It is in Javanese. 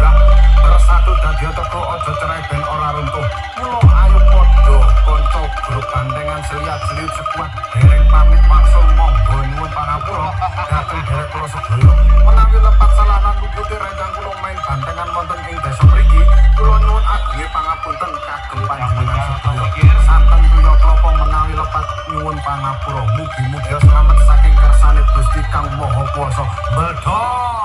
nabrak Bersatu dagi otokku ojo cerai ben ora runtuh. Mulo ayo podo kanca grup pandengan seliat seliut sekuat. Hering pamit maksul monggo nyuwun panapuro Datang dari pulau sebelum Menangi lepat salanan kukuti rencang kulo main pandengan wonten ing desa mriki. Kula nyuwun adi pangapunten kagem panjenengan sedaya sebelum kula klopo menawi lepat nyuwun pangapura Mugi mugi selamat saking kersane gusti kang Maha Kuwasa Medok